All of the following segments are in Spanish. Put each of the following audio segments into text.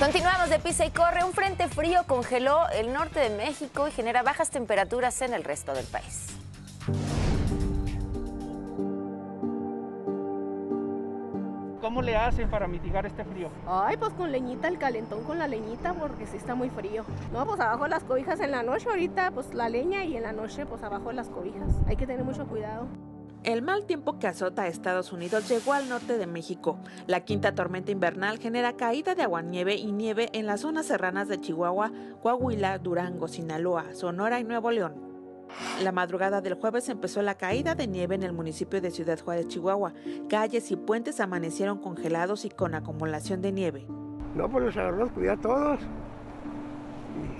Continuamos de pisa y corre. Un frente frío congeló el norte de México y genera bajas temperaturas en el resto del país. ¿Cómo le hacen para mitigar este frío? Ay, pues con leñita, el calentón con la leñita, porque sí está muy frío. No, pues abajo las cobijas en la noche, ahorita pues la leña y en la noche pues abajo las cobijas. Hay que tener mucho cuidado. El mal tiempo que azota a Estados Unidos llegó al norte de México. La quinta tormenta invernal genera caída de aguanieve y nieve en las zonas serranas de Chihuahua, Coahuila, Durango, Sinaloa, Sonora y Nuevo León. La madrugada del jueves empezó la caída de nieve en el municipio de Ciudad Juárez, Chihuahua. Calles y puentes amanecieron congelados y con acumulación de nieve. No, pues los agarró, cuidó a todos.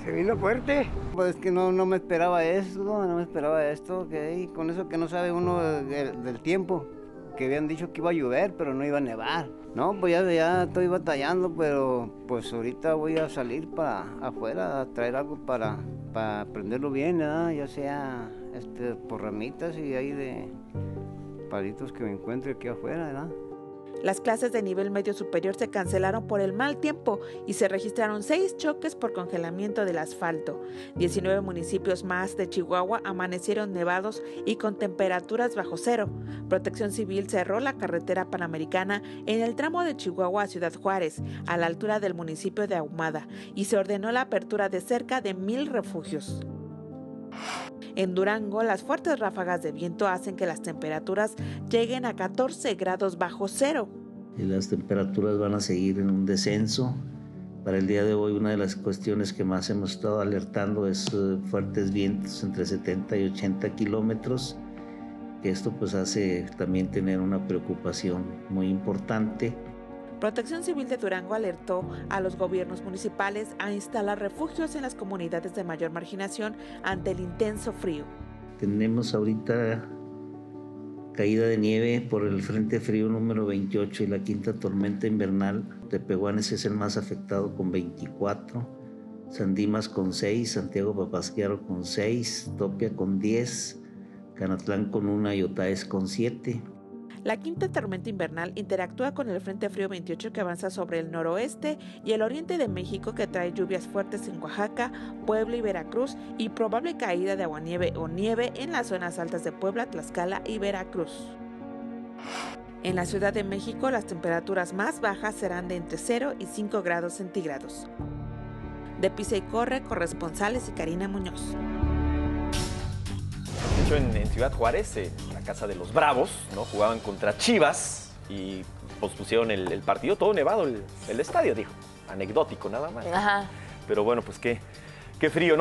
Se vino fuerte. Pues que no, no me esperaba esto, no me esperaba esto, que con eso que no sabe uno del, tiempo, que habían dicho que iba a llover, pero no iba a nevar. No, pues ya, ya estoy batallando, pero pues ahorita voy a salir para afuera a traer algo para, para prenderlo bien, ya sea este, por ramitas y ahí de palitos que me encuentre aquí afuera, ¿verdad? Las clases de nivel medio superior se cancelaron por el mal tiempo y se registraron seis choques por congelamiento del asfalto. 19 municipios más de Chihuahua amanecieron nevados y con temperaturas bajo cero. Protección Civil cerró la carretera panamericana en el tramo de Chihuahua a Ciudad Juárez, a la altura del municipio de Ahumada, y se ordenó la apertura de cerca de mil refugios. En Durango, las fuertes ráfagas de viento hacen que las temperaturas lleguen a 14 grados bajo cero. Y las temperaturas van a seguir en un descenso. Para el día de hoy, una de las cuestiones que más hemos estado alertando es uh, fuertes vientos entre 70 y 80 kilómetros, esto pues hace también tener una preocupación muy importante. Protección Civil de Durango alertó a los gobiernos municipales a instalar refugios en las comunidades de mayor marginación ante el intenso frío. Tenemos ahorita caída de nieve por el Frente Frío número 28 y la quinta tormenta invernal. Tepehuanes es el más afectado con 24, Sandimas con 6, Santiago Papasquiaro con 6, Topia con 10, Canatlán con 1 y Otaes con 7. La quinta tormenta invernal interactúa con el Frente Frío 28 que avanza sobre el noroeste y el oriente de México que trae lluvias fuertes en Oaxaca, Puebla y Veracruz y probable caída de aguanieve o nieve en las zonas altas de Puebla, Tlaxcala y Veracruz. En la Ciudad de México las temperaturas más bajas serán de entre 0 y 5 grados centígrados. De Pisa y Corre, corresponsales y Karina Muñoz. De hecho, en, Ciudad Juárez, la casa de los Bravos, ¿no? Jugaban contra Chivas y pospusieron el, el partido, todo nevado el, el estadio, dijo. Anecdótico nada más. Ajá. Pero bueno, pues qué, qué frío, ¿no?